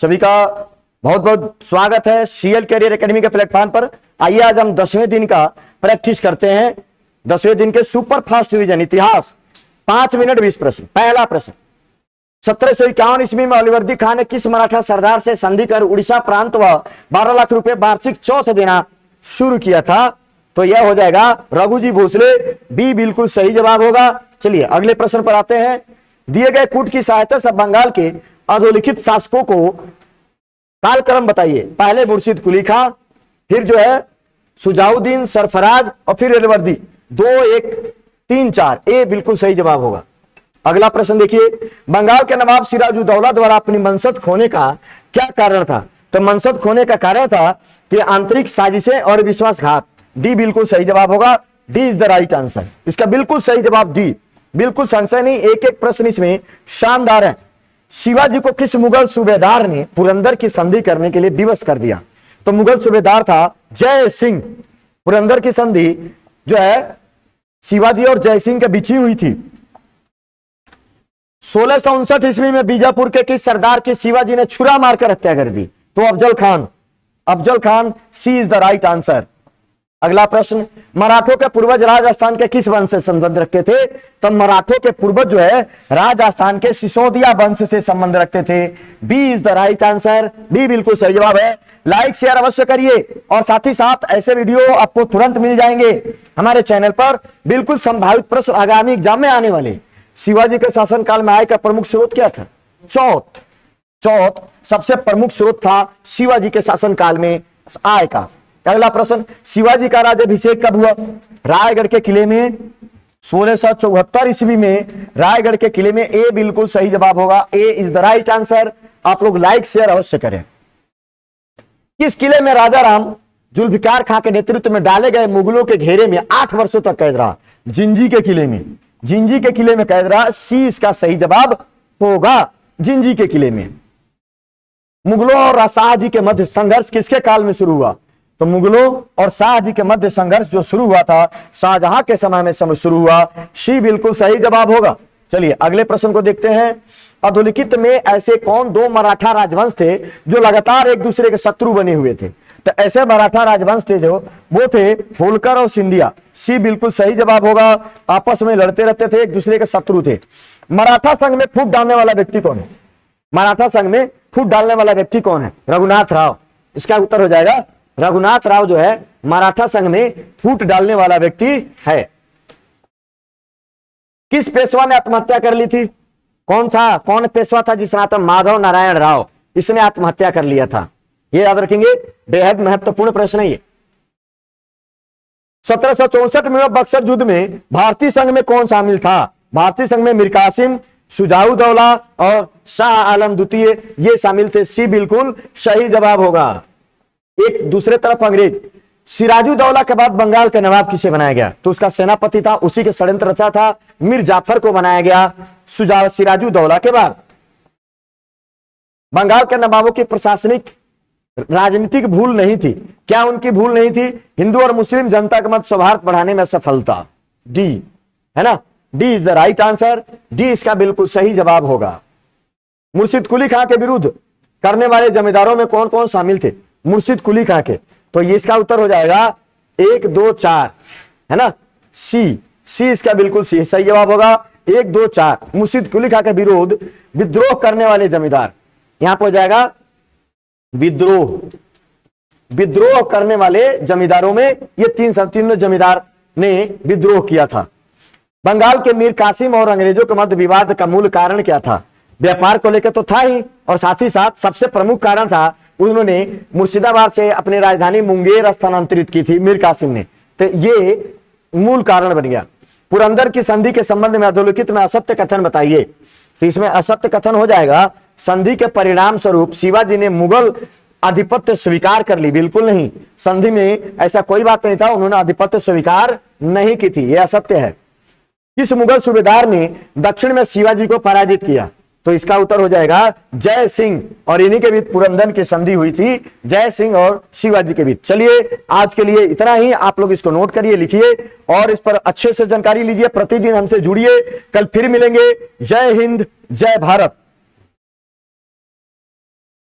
सभी का बहुत बहुत स्वागत है सीएल कैरियर एकेडमी के प्लेटफॉर्म पर। आइए आज हम दसवें दिन का प्रैक्टिस करते हैं। दसवें दिन के सुपर फास्ट डिवीज़न इतिहास। पाँच मिनट बीस प्रश्न। पहला प्रश्न। सत्रह सौ इक्यावन ईस्वी में अलीवर्दी खान ने किस मराठा सरदार से संधि कर उड़ीसा प्रांत व बारह लाख रुपए वार्षिक चौथ देना शुरू किया था? तो यह हो जाएगा रघुजी भोसले। बी बिल्कुल सही जवाब होगा। चलिए अगले प्रश्न पर आते हैं। दिए गए कूट की सहायता से बंगाल के अधोलिखित शासकों को कालक्रम बताइए। पहले मुर्शिद कुली खां फिर जो है सुजाउद्दीन सरफराज और फिर अलवर्दी दो, एक, तीन, चार। ए बिल्कुल सही जवाब होगा। अगला प्रश्न देखिए। बंगाल के नवाब सिराजुद्दौला द्वारा अपनी मनसद खोने का क्या कारण था? तो मनसद खोने का कारण था कि आंतरिक साजिशें और विश्वासघात। डी बिल्कुल सही जवाब होगा। D is the right answer. इसका बिल्कुल सही जवाब डी। बिल्कुल संशय नहीं एक एक प्रश्न इसमें शानदार है। शिवाजी को किस मुगल सूबेदार ने पुरंदर की संधि करने के लिए विवश कर दिया? तो मुगल सूबेदार था जय सिंह। पुरंदर की संधि जो है, शिवाजी और जय सिंह के बिछी हुई थी। सोलह सौ उनसठ ईस्वी में बीजापुर के किस सरदार की शिवाजी ने छुरा मारकर हत्या कर दी? तो Afzal Khan. Afzal Khan C is the right answer अगला प्रश्न, मराठों के पूर्वज राजस्थान के किस वंश से संबंध रखते थे? तो मराठों के पूर्वज जो है, राजस्थान के सिसोदिया वंश से संबंध रखते थे। B is the right answer B बिल्कुल सही जवाब है। लाइक शेयर अवश्य करिए। और साथ ही साथ ऐसे वीडियो आपको तुरंत मिल जाएँगे हमारे चैनल पर। बिल्कुल संभावित प्रश्न आगामी एग्ज़ाम में आने वाले। शिवाजी के शासनकाल में आय का प्रमुख स्रोत क्या था? चौथ। चौथ सबसे प्रमुख स्रोत था शिवाजी के शासनकाल में आय का। अगला प्रश्न, शिवाजी का राज्यभिषेक कब हुआ? रायगढ़ के किले में, सोलह सौ चौहत्तर ईस्वी में, रायगढ़ के किले में ए बिल्कुल सही जवाब होगा। A is the right answer आप लोग लाइक शेयर अवश्य करें। किस किले में राजा राम जुल्फिकार खां के नेतृत्व में डाले गए मुगलों के घेरे में आठ वर्षों तक कैद रहा? जिंजी के किले में। जिंजी के किले में कैद रहा सी इसका सही जवाब होगा। जिंजी के किले में। मुगलों और शाहजी के मध्य संघर्ष किसके काल में शुरू हुआ? तो मुगलों और शाहजी के मध्य संघर्ष जो शुरू हुआ था शाहजहां के समय में समय शुरू हुआ। शी बिल्कुल सही जवाब होगा। चलिए, अगले प्रश्न को देखते हैं। अधोलिखित में ऐसे कौन दो मराठा राजवंश थे जो लगातार एक दूसरे के शत्रु बने हुए थे? तो ऐसे मराठा राजवंश थे जो, वो थे होलकर और सिंधिया। सी बिल्कुल सही जवाब होगा। आपस में लड़ते रहते थे, एक दूसरे के शत्रु थे। मराठा संघ में फूट डालने वाला व्यक्ति कौन है? मराठा संघ में फूट डालने वाला व्यक्ति कौन है? रघुनाथ राव। इसका उत्तर हो जाएगा रघुनाथ राव जो है, मराठा संघ में फूट डालने वाला व्यक्ति है। किस पेशवा ने आत्महत्या कर ली थी? कौन था? कौन पेशवा था जिसका नाम माधव नारायण राव? इसने आत्महत्या कर लिया था। ये याद रखेंगे, बेहद महत्वपूर्ण प्रश्न है सत्रह में बक्सर युद्ध में भारतीय संघ में कौन शामिल था? भारतीय संघ में मीर कासिम सुजाउदौला और शाह आलम द्वितीय ये शामिल थे। सी बिल्कुल सही जवाब होगा। एक दूसरे तरफ़ अंग्रेज़। सिराजुद्दौला के बाद बंगाल का नवाब किसे बनाया गया। तो उसका सेनापति था, उसी के षड्यंत्र रचा था, मीर जाफ़र को बनाया गया सिराजुद्दौला के बाद। बंगाल के नवाबों की प्रशासनिक राजनीतिक भूल नहीं थी। क्या उनकी भूल नहीं थी? हिंदू और मुस्लिम जनता का मत सौहार्द बढ़ाने में सफलता। डी है ना? D is the right answer D इसका बिल्कुल सही जवाब होगा। मुर्शिद कुली खां के विरुद्ध करने वाले जमींदारों में कौन कौन शामिल थे? मुर्शिद कुली खां के। तो ये इसका उत्तर हो जाएगा एक, दो, चार, है ना? सी। सी इसका बिल्कुल सी, सही जवाब होगा। एक, दो, चार। मुर्शिद कुली खां के, विरोध, विद्रोह करने वाले जमींदार। यहाँ पर हो जाएगा विद्रोह। विद्रोह करने वाले जमींदारों में ये तीन सब तीनों जमींदार ने विद्रोह किया था। बंगाल के मीर कासिम और अंग्रेज़ों के मध्य विवाद का मूल कारण क्या था? व्यापार को लेकर तो था ही, और साथ ही साथ सबसे प्रमुख कारण था उन्होंने मुर्शिदाबाद से अपनी राजधानी मुंगेर स्थानांतरित की थी मीर कासिम ने। तो ये मूल कारण बन गया। पुरंदर की संधि के संबंध में अधोलिखित में असत्य कथन बताइए। तो इसमें असत्य कथन हो जाएगा, संधि के परिणाम स्वरूप शिवाजी ने मुगल आधिपत्य स्वीकार कर ली। बिल्कुल नहीं। संधि में ऐसा कोई बात नहीं था, उन्होंने आधिपत्य स्वीकार नहीं की थी। यह असत्य है। किस मुगल सूबेदार ने दक्षिण में शिवाजी को पराजित किया। तो इसका उत्तर हो जाएगा जय सिंह। और इन्हीं के बीच पुरंदन की संधि हुई थी जय सिंह और शिवाजी के बीच। चलिए, आज के लिए इतना ही। आप लोग इसको नोट करिए, लिखिए और इस पर अच्छे से जानकारी लीजिए। प्रतिदिन हमसे जुड़िए। कल फिर मिलेंगे। जय हिंद, जय भारत।